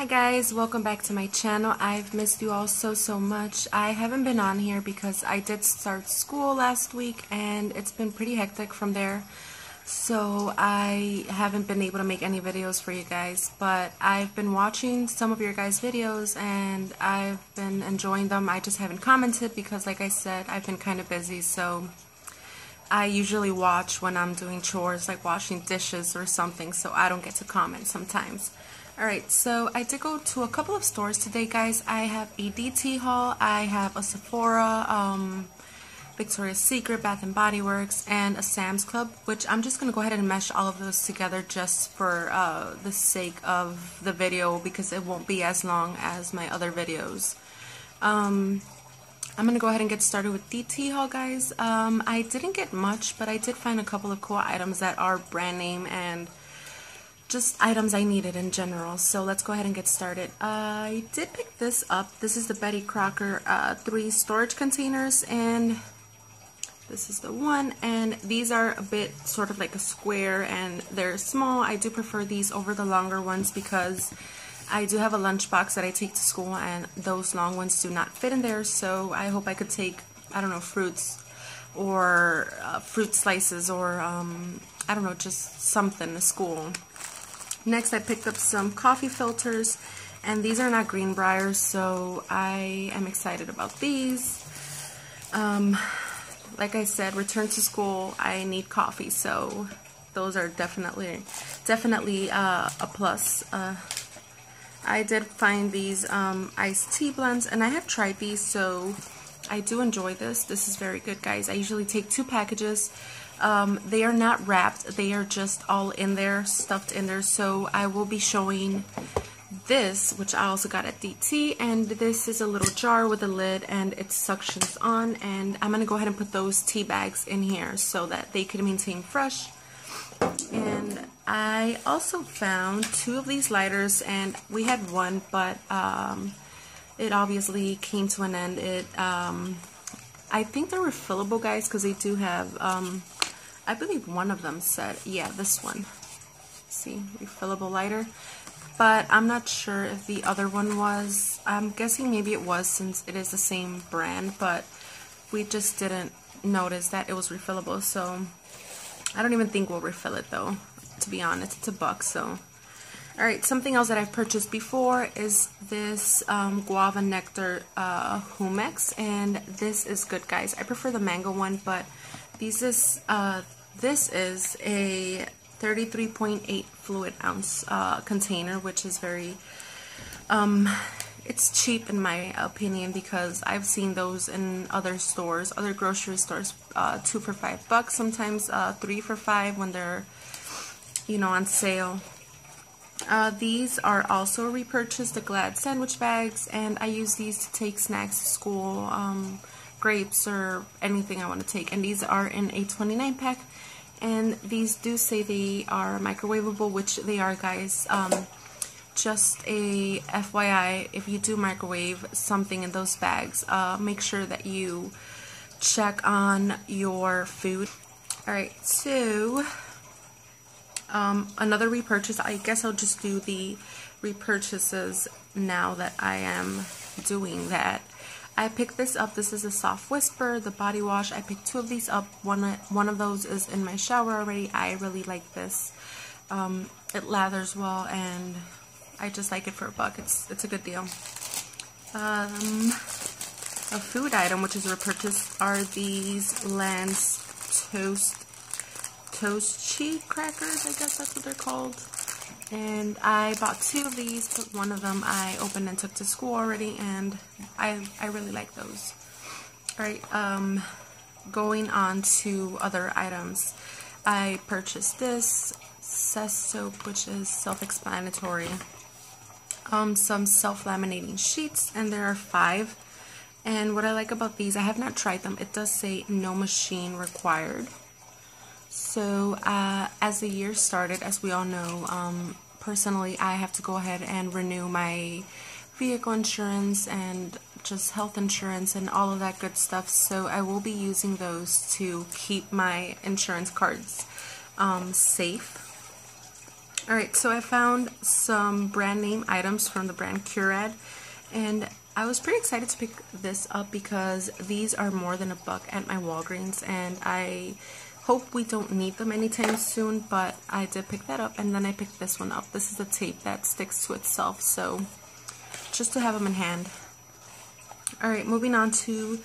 Hi guys, welcome back to my channel. I've missed you all so so much. I haven't been on here because I did start school last week and it's been pretty hectic from there. So I haven't been able to make any videos for you guys, but I've been watching some of your guys' videos and I've been enjoying them. I just haven't commented because like I said, I've been kind of busy, so I usually watch when I'm doing chores like washing dishes or something, so I don't get to comment sometimes. Alright, so I did go to a couple of stores today, guys. I have a DT haul, I have a Sephora, um, Victoria's Secret, Bath & Body Works, and a Sam's Club, which I'm just going to go ahead and mesh all of those together just for uh, the sake of the video because it won't be as long as my other videos. Um, I'm going to go ahead and get started with DT haul, guys. Um, I didn't get much, but I did find a couple of cool items that are brand name and just items I needed in general. So let's go ahead and get started. I did pick this up. This is the Betty Crocker uh, three storage containers and this is the one and these are a bit sort of like a square and they're small. I do prefer these over the longer ones because I do have a lunchbox that I take to school and those long ones do not fit in there so I hope I could take I don't know fruits or uh, fruit slices or um, I don't know just something to school Next, I picked up some coffee filters, and these are not Greenbriers, so I am excited about these. Um, like I said, return to school, I need coffee, so those are definitely, definitely uh, a plus. Uh, I did find these um, iced tea blends, and I have tried these, so I do enjoy this. This is very good, guys. I usually take two packages um, they are not wrapped. They are just all in there, stuffed in there. So I will be showing this, which I also got at DT. And this is a little jar with a lid and it suctions on. And I'm going to go ahead and put those tea bags in here so that they can maintain fresh. And I also found two of these lighters and we had one, but um, it obviously came to an end. It um, I think they're refillable, guys, because they do have um, I believe one of them said, yeah, this one. See, refillable lighter. But I'm not sure if the other one was. I'm guessing maybe it was since it is the same brand, but we just didn't notice that it was refillable. So I don't even think we'll refill it though, to be honest. It's a buck, so. Alright, something else that I've purchased before is this um, guava nectar uh, Jumex, and this is good, guys. I prefer the mango one, but these is uh, this is a 33.8 fluid ounce uh, container, which is very, um, it's cheap in my opinion because I've seen those in other stores, other grocery stores, uh, two for five bucks, sometimes uh, three for five when they're, you know, on sale. Uh, these are also repurchased, the Glad sandwich bags, and I use these to take snacks to school, um, grapes, or anything I want to take. And these are in a 29 pack, and these do say they are microwavable, which they are, guys. Um, just a FYI, if you do microwave something in those bags, uh, make sure that you check on your food. Alright, so um, another repurchase. I guess I'll just do the repurchases now that I am doing that. I picked this up. This is a Soft Whisper, the body wash. I picked two of these up. One, one of those is in my shower already. I really like this. Um, it lathers well and I just like it for a buck. It's, it's a good deal. Um, a food item, which is a repurchase, are these Lance Toast Toast Cheese Crackers. I guess that's what they're called. And I bought two of these, but one of them I opened and took to school already, and I, I really like those. Alright, um, going on to other items. I purchased this, Cess soap, which is self-explanatory. Um, some self-laminating sheets, and there are five. And what I like about these, I have not tried them. It does say no machine required. So uh, as the year started, as we all know, um, personally I have to go ahead and renew my vehicle insurance and just health insurance and all of that good stuff. So I will be using those to keep my insurance cards um, safe. Alright, so I found some brand name items from the brand Curad, and I was pretty excited to pick this up because these are more than a buck at my Walgreens, and I hope we don't need them anytime soon, but I did pick that up, and then I picked this one up. This is a tape that sticks to itself, so just to have them in hand. Alright, moving on to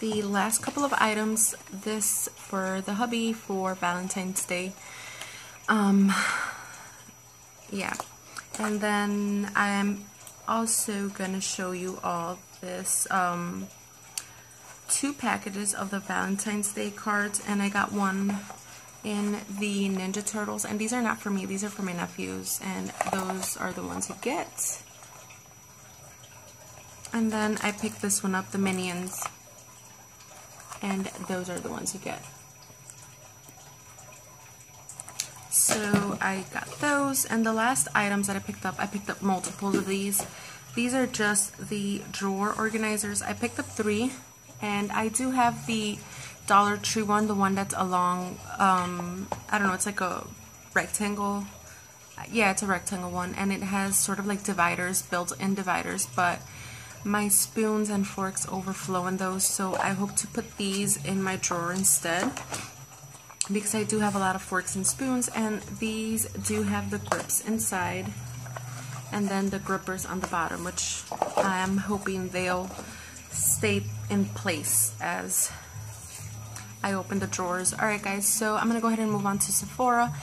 the last couple of items. This for the hubby for Valentine's Day. Um, yeah. And then I'm also going to show you all this um, two packages of the Valentine's Day cards and I got one in the Ninja Turtles and these are not for me, these are for my nephews and those are the ones you get. And then I picked this one up, the Minions, and those are the ones you get. So I got those, and the last items that I picked up, I picked up multiples of these. These are just the drawer organizers. I picked up three, and I do have the Dollar Tree one, the one that's along, um, I don't know, it's like a rectangle. Yeah, it's a rectangle one, and it has sort of like dividers, built-in dividers, but my spoons and forks overflow in those, so I hope to put these in my drawer instead because I do have a lot of forks and spoons and these do have the grips inside and then the grippers on the bottom which I'm hoping they'll stay in place as I open the drawers. Alright guys, so I'm going to go ahead and move on to Sephora.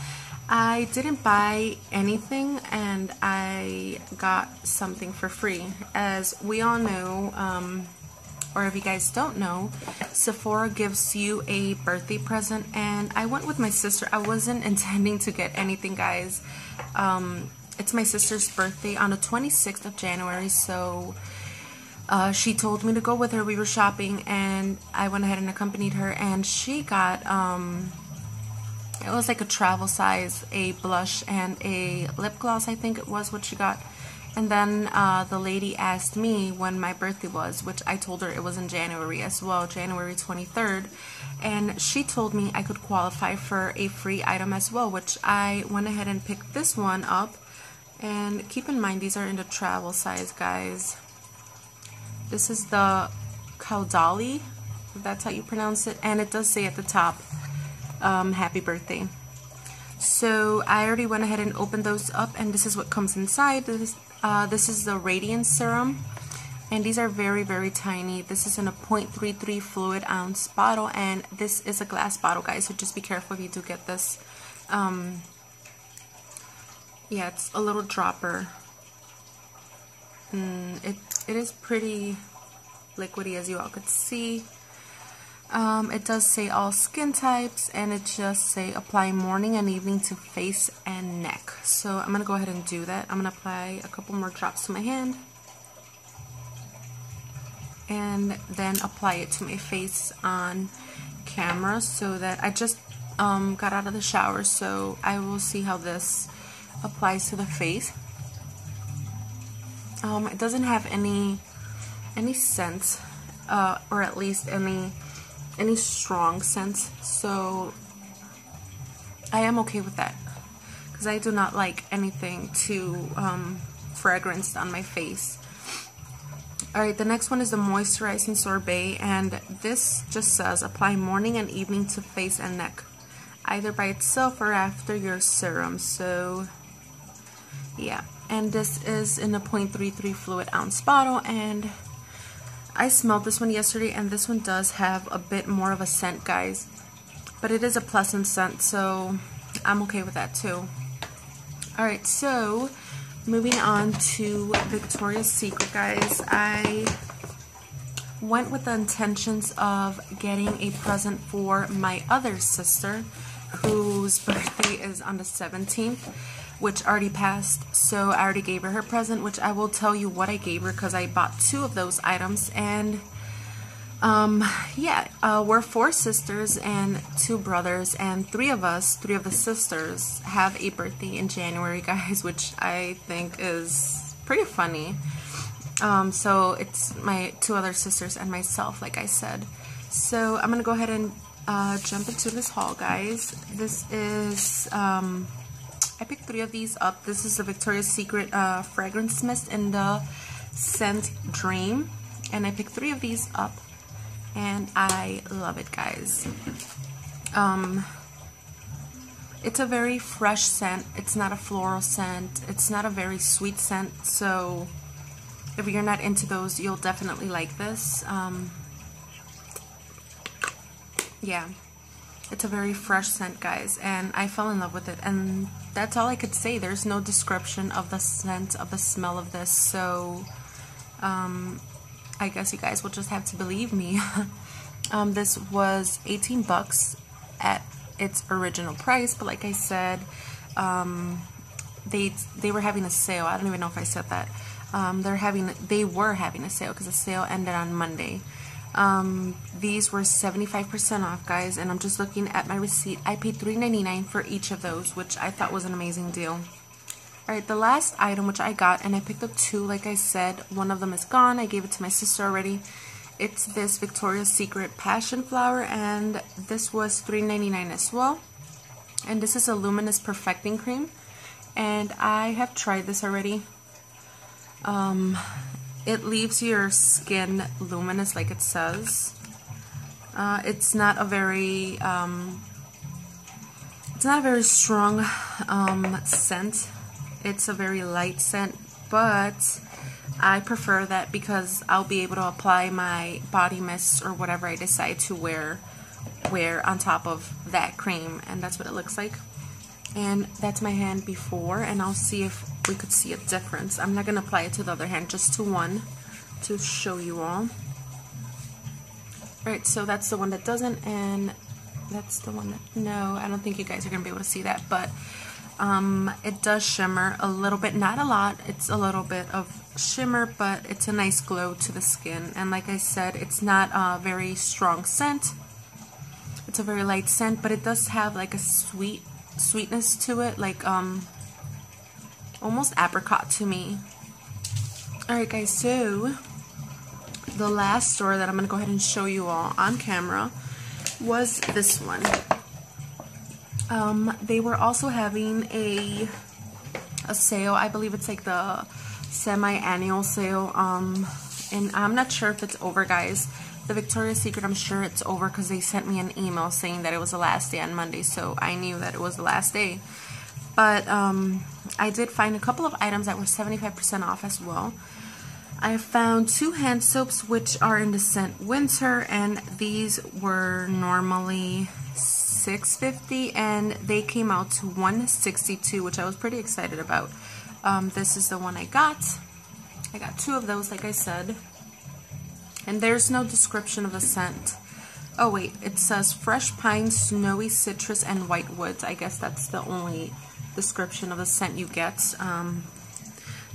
I didn't buy anything and I got something for free. As we all know, um, or if you guys don't know, Sephora gives you a birthday present and I went with my sister. I wasn't intending to get anything guys. Um, it's my sister's birthday on the 26th of January so uh, she told me to go with her. We were shopping and I went ahead and accompanied her and she got, um, it was like a travel size, a blush and a lip gloss I think it was what she got. And then uh, the lady asked me when my birthday was, which I told her it was in January as well, January 23rd. And she told me I could qualify for a free item as well, which I went ahead and picked this one up. And keep in mind, these are in the travel size, guys. This is the Caudalie, that's how you pronounce it. And it does say at the top, um, happy birthday. So I already went ahead and opened those up and this is what comes inside. This uh, this is the Radiance Serum. And these are very, very tiny. This is in a 0.33 fluid ounce bottle. And this is a glass bottle, guys. So just be careful if you do get this. Um, yeah, it's a little dropper. Mm, it, it is pretty liquidy as you all could see. Um, it does say all skin types and it just say apply morning and evening to face and neck. So I'm going to go ahead and do that. I'm going to apply a couple more drops to my hand and then apply it to my face on camera so that I just um, got out of the shower so I will see how this applies to the face. Um, it doesn't have any any scent uh, or at least any any strong scent. so I am okay with that because I do not like anything too um, fragranced on my face alright the next one is the moisturizing sorbet and this just says apply morning and evening to face and neck either by itself or after your serum so yeah and this is in a 0.33 fluid ounce bottle and I smelled this one yesterday and this one does have a bit more of a scent guys. But it is a pleasant scent so I'm okay with that too. Alright so moving on to Victoria's Secret guys. I went with the intentions of getting a present for my other sister whose birthday is on the 17th which already passed. So I already gave her her present, which I will tell you what I gave her because I bought two of those items. And um, yeah, uh, we're four sisters and two brothers, and three of us, three of the sisters, have a birthday in January, guys, which I think is pretty funny. Um, so it's my two other sisters and myself, like I said. So I'm gonna go ahead and uh, jump into this haul, guys. This is um, I picked three of these up. This is the Victoria's Secret uh, fragrance mist in the scent Dream. And I picked three of these up. And I love it, guys. Um, it's a very fresh scent. It's not a floral scent. It's not a very sweet scent. So if you're not into those, you'll definitely like this. Um, yeah it's a very fresh scent guys and I fell in love with it and that's all I could say. There's no description of the scent of the smell of this so um, I guess you guys will just have to believe me. Um, this was 18 bucks at its original price but like I said um, they they were having a sale. I don't even know if I said that. Um, they're having they were having a sale because the sale ended on Monday um, these were 75% off, guys, and I'm just looking at my receipt. I paid $3.99 for each of those, which I thought was an amazing deal. Alright, the last item which I got, and I picked up two, like I said. One of them is gone. I gave it to my sister already. It's this Victoria's Secret Passion Flower, and this was $3.99 as well. And this is a Luminous Perfecting Cream, and I have tried this already. Um, it leaves your skin luminous like it says. Uh, it's not a very um, it's not a very strong um, scent. It's a very light scent, but I prefer that because I'll be able to apply my body mist or whatever I decide to wear wear on top of that cream and that's what it looks like and that's my hand before and I'll see if we could see a difference. I'm not going to apply it to the other hand, just to one to show you all. Alright, so that's the one that doesn't and that's the one that, no, I don't think you guys are going to be able to see that, but um, it does shimmer a little bit, not a lot, it's a little bit of shimmer, but it's a nice glow to the skin, and like I said, it's not a very strong scent, it's a very light scent, but it does have like a sweet sweetness to it, like um, almost apricot to me. Alright guys, so the last store that I'm going to go ahead and show you all on camera was this one. Um, they were also having a a sale. I believe it's like the semi-annual sale. Um, and I'm not sure if it's over, guys. The Victoria's Secret, I'm sure it's over because they sent me an email saying that it was the last day on Monday, so I knew that it was the last day. But um, I did find a couple of items that were 75% off as well. I found two hand soaps which are in the scent Winter and these were normally 650 and they came out to 162 which I was pretty excited about. Um, this is the one I got. I got two of those like I said. And there's no description of the scent. Oh wait, it says fresh pine, snowy citrus, and white woods. I guess that's the only description of the scent you get. Um,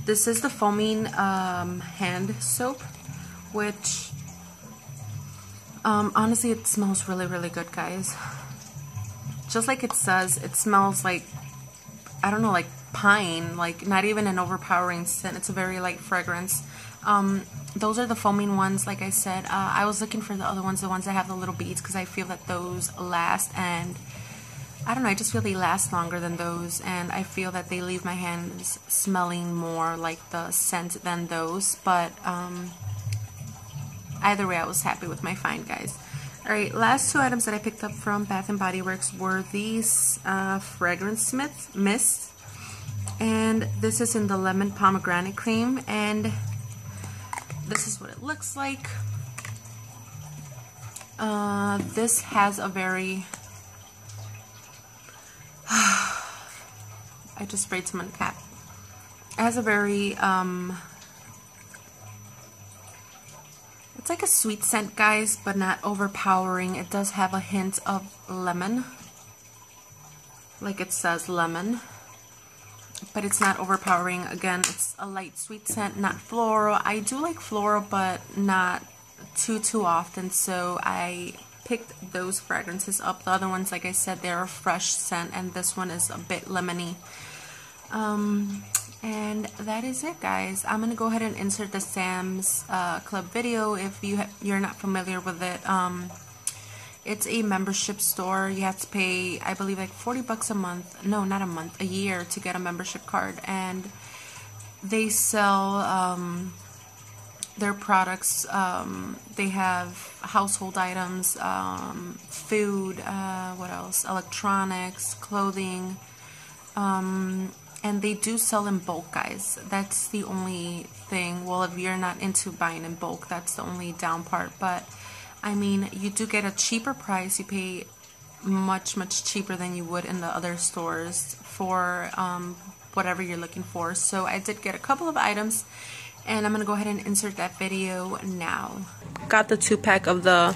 this is the foaming um, hand soap, which um, honestly it smells really, really good, guys. Just like it says, it smells like, I don't know, like pine, like not even an overpowering scent. It's a very light fragrance. Um, those are the foaming ones, like I said. Uh, I was looking for the other ones, the ones that have the little beads, because I feel that those last and I don't know, I just feel they last longer than those, and I feel that they leave my hands smelling more like the scent than those, but um, either way, I was happy with my find, guys. Alright, last two items that I picked up from Bath & Body Works were these uh, fragrance mist, and this is in the lemon pomegranate cream, and this is what it looks like. Uh, this has a very I just sprayed some on the cap. It has a very, um, it's like a sweet scent, guys, but not overpowering. It does have a hint of lemon, like it says lemon, but it's not overpowering. Again, it's a light sweet scent, not floral. I do like floral, but not too, too often, so I picked those fragrances up. The other ones, like I said, they're a fresh scent, and this one is a bit lemony. Um, and that is it, guys. I'm going to go ahead and insert the Sam's uh, Club video if you you're not familiar with it. Um, it's a membership store. You have to pay, I believe, like 40 bucks a month. No, not a month, a year to get a membership card. And they sell um, their products. Um, they have household items, um, food, uh, what else? Electronics, clothing. Um, and they do sell in bulk, guys. That's the only thing. Well, if you're not into buying in bulk, that's the only down part. But, I mean, you do get a cheaper price. You pay much, much cheaper than you would in the other stores for um, whatever you're looking for. So I did get a couple of items and I'm to go ahead and insert that video now. Got the two pack of the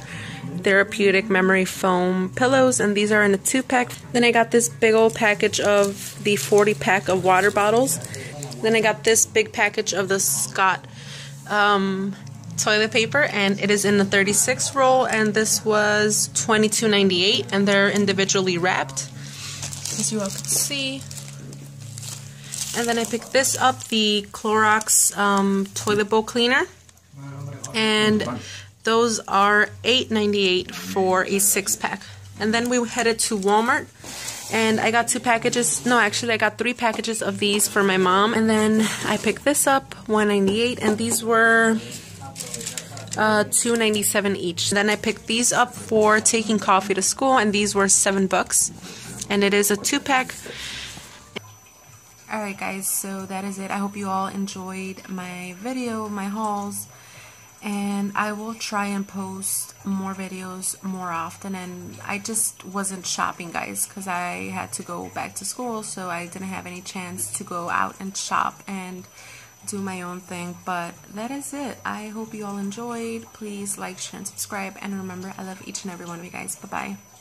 therapeutic memory foam pillows and these are in a two pack. Then I got this big old package of the 40 pack of water bottles. Then I got this big package of the Scott um, toilet paper and it is in the 36 roll and this was $22.98 and they're individually wrapped as you all can see and then I picked this up, the Clorox um, toilet bowl cleaner. And those are $8.98 for a six pack. And then we headed to Walmart and I got two packages. No, actually, I got three packages of these for my mom. And then I picked this up, $1.98, and these were uh, $2.97 each. Then I picked these up for taking coffee to school, and these were seven bucks. And it is a two pack. Alright guys, so that is it. I hope you all enjoyed my video, my hauls, and I will try and post more videos more often and I just wasn't shopping guys because I had to go back to school so I didn't have any chance to go out and shop and do my own thing but that is it. I hope you all enjoyed. Please like share and subscribe and remember I love each and every one of you guys. Bye bye